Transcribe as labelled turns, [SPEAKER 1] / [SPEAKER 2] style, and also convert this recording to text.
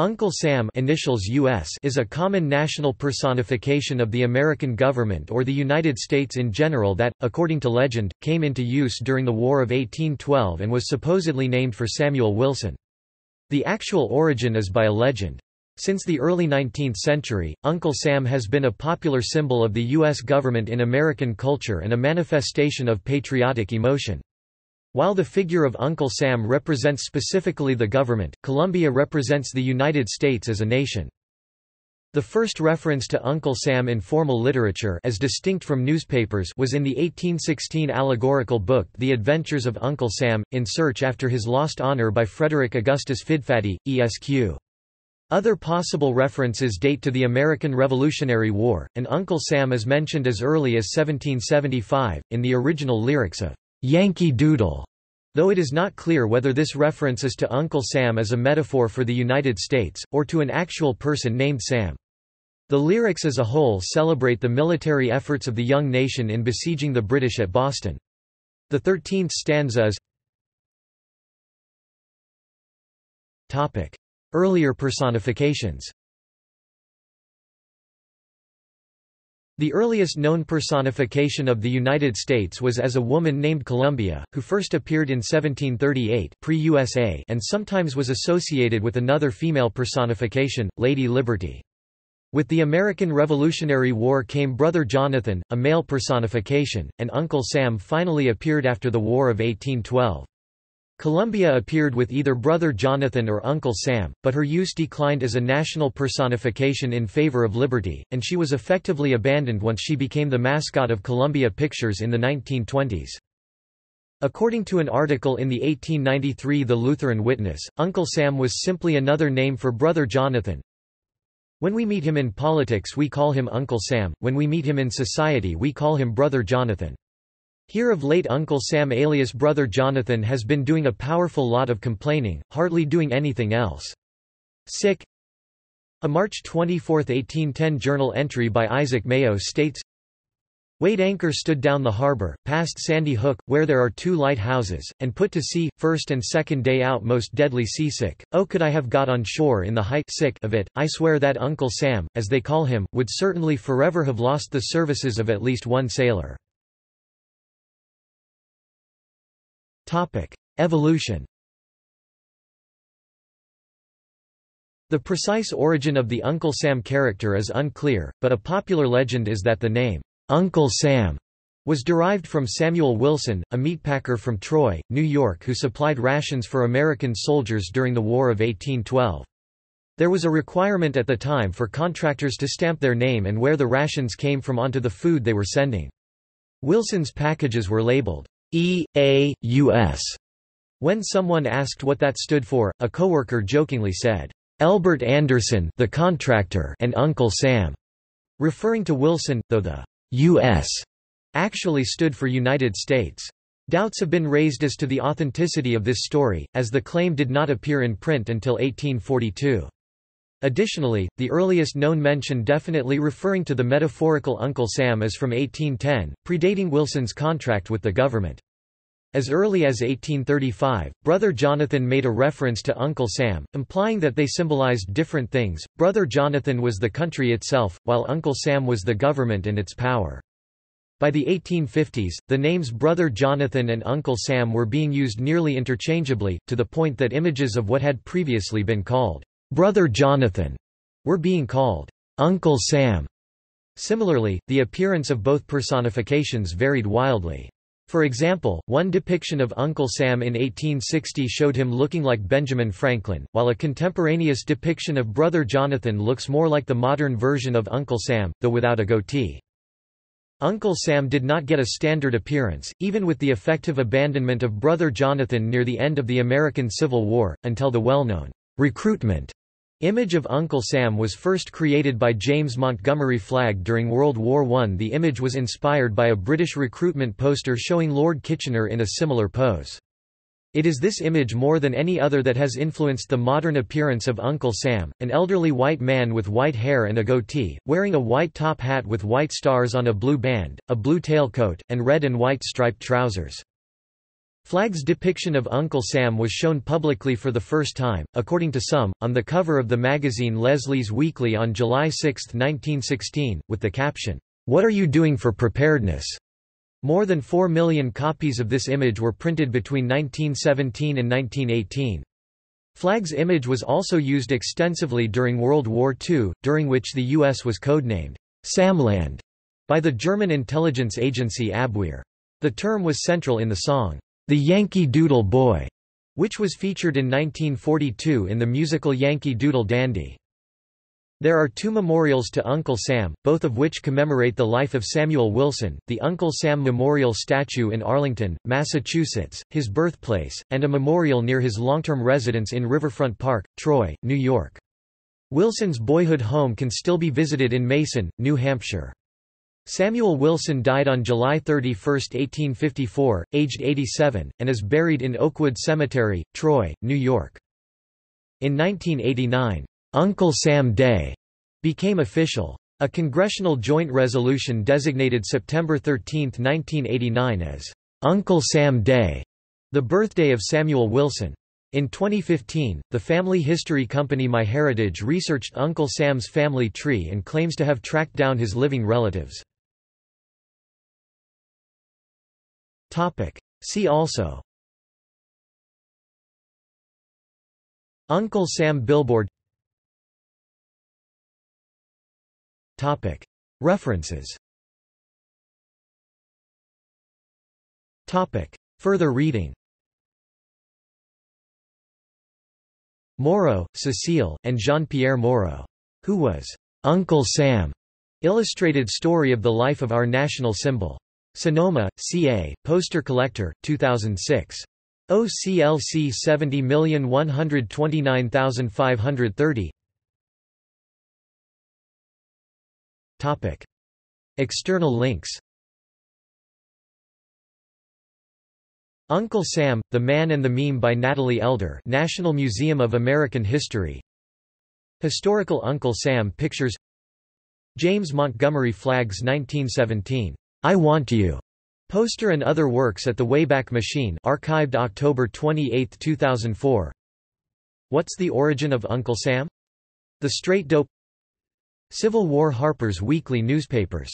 [SPEAKER 1] Uncle Sam initials US is a common national personification of the American government or the United States in general that, according to legend, came into use during the War of 1812 and was supposedly named for Samuel Wilson. The actual origin is by a legend. Since the early 19th century, Uncle Sam has been a popular symbol of the U.S. government in American culture and a manifestation of patriotic emotion. While the figure of Uncle Sam represents specifically the government, Columbia represents the United States as a nation. The first reference to Uncle Sam in formal literature as distinct from newspapers was in the 1816 allegorical book The Adventures of Uncle Sam, In Search After His Lost Honor by Frederick Augustus Fidfaddy, Esq. Other possible references date to the American Revolutionary War, and Uncle Sam is mentioned as early as 1775, in the original lyrics of Yankee Doodle, though it is not clear whether this reference is to Uncle Sam as a metaphor for the United States, or to an actual person named Sam. The lyrics as a whole celebrate the military efforts of the young nation in besieging the British at Boston. The thirteenth stanza is Earlier personifications The earliest known personification of the United States was as a woman named Columbia, who first appeared in 1738 pre-USA and sometimes was associated with another female personification, Lady Liberty. With the American Revolutionary War came Brother Jonathan, a male personification, and Uncle Sam finally appeared after the War of 1812. Columbia appeared with either Brother Jonathan or Uncle Sam, but her use declined as a national personification in favor of liberty, and she was effectively abandoned once she became the mascot of Columbia Pictures in the 1920s. According to an article in the 1893 The Lutheran Witness, Uncle Sam was simply another name for Brother Jonathan. When we meet him in politics we call him Uncle Sam, when we meet him in society we call him Brother Jonathan. Here of late Uncle Sam alias Brother Jonathan has been doing a powerful lot of complaining, hardly doing anything else. Sick A March 24, 1810 journal entry by Isaac Mayo states, Weighed anchor stood down the harbor, past Sandy Hook, where there are two lighthouses, and put to sea, first and second day out most deadly seasick. Oh could I have got on shore in the height sick of it, I swear that Uncle Sam, as they call him, would certainly forever have lost the services of at least one sailor. Evolution The precise origin of the Uncle Sam character is unclear, but a popular legend is that the name, Uncle Sam, was derived from Samuel Wilson, a meatpacker from Troy, New York who supplied rations for American soldiers during the War of 1812. There was a requirement at the time for contractors to stamp their name and where the rations came from onto the food they were sending. Wilson's packages were labeled E.A.U.S. When someone asked what that stood for, a coworker jokingly said, Elbert Anderson the contractor and Uncle Sam, referring to Wilson, though the U.S. actually stood for United States. Doubts have been raised as to the authenticity of this story, as the claim did not appear in print until 1842. Additionally, the earliest known mention definitely referring to the metaphorical Uncle Sam is from 1810, predating Wilson's contract with the government. As early as 1835, Brother Jonathan made a reference to Uncle Sam, implying that they symbolized different things. Brother Jonathan was the country itself, while Uncle Sam was the government and its power. By the 1850s, the names Brother Jonathan and Uncle Sam were being used nearly interchangeably, to the point that images of what had previously been called Brother Jonathan were being called Uncle Sam. Similarly, the appearance of both personifications varied wildly. For example, one depiction of Uncle Sam in 1860 showed him looking like Benjamin Franklin, while a contemporaneous depiction of Brother Jonathan looks more like the modern version of Uncle Sam, though without a goatee. Uncle Sam did not get a standard appearance, even with the effective abandonment of Brother Jonathan near the end of the American Civil War, until the well-known recruitment Image of Uncle Sam was first created by James Montgomery Flagg during World War I. The image was inspired by a British recruitment poster showing Lord Kitchener in a similar pose. It is this image more than any other that has influenced the modern appearance of Uncle Sam, an elderly white man with white hair and a goatee, wearing a white top hat with white stars on a blue band, a blue tailcoat, and red and white striped trousers. Flagg's depiction of Uncle Sam was shown publicly for the first time, according to some, on the cover of the magazine Leslie's Weekly on July 6, 1916, with the caption, "'What are you doing for preparedness?' More than 4 million copies of this image were printed between 1917 and 1918. Flagg's image was also used extensively during World War II, during which the U.S. was codenamed Samland by the German intelligence agency Abwehr. The term was central in the song, the Yankee Doodle Boy, which was featured in 1942 in the musical Yankee Doodle Dandy. There are two memorials to Uncle Sam, both of which commemorate the life of Samuel Wilson, the Uncle Sam Memorial Statue in Arlington, Massachusetts, his birthplace, and a memorial near his long-term residence in Riverfront Park, Troy, New York. Wilson's boyhood home can still be visited in Mason, New Hampshire. Samuel Wilson died on July 31, 1854, aged 87, and is buried in Oakwood Cemetery, Troy, New York. In 1989, Uncle Sam Day became official. A congressional joint resolution designated September 13, 1989 as Uncle Sam Day, the birthday of Samuel Wilson. In 2015, the family history company MyHeritage researched Uncle Sam's family tree and claims to have tracked down his living relatives. Topic. See also Uncle Sam billboard Topic. References Topic. Further reading Moreau, Cecile, and Jean-Pierre Moreau. Who was Uncle Sam? Illustrated story of the life of our national symbol. Sonoma, CA, Poster Collector, 2006. OCLC 70129530 Topic. External links. Uncle Sam, The Man and the Meme by Natalie Elder National Museum of American History. Historical Uncle Sam Pictures. James Montgomery Flagg's 1917 I Want You poster and other works at the Wayback Machine archived October 28, 2004 What's the origin of Uncle Sam? The Straight Dope Civil War Harper's Weekly newspapers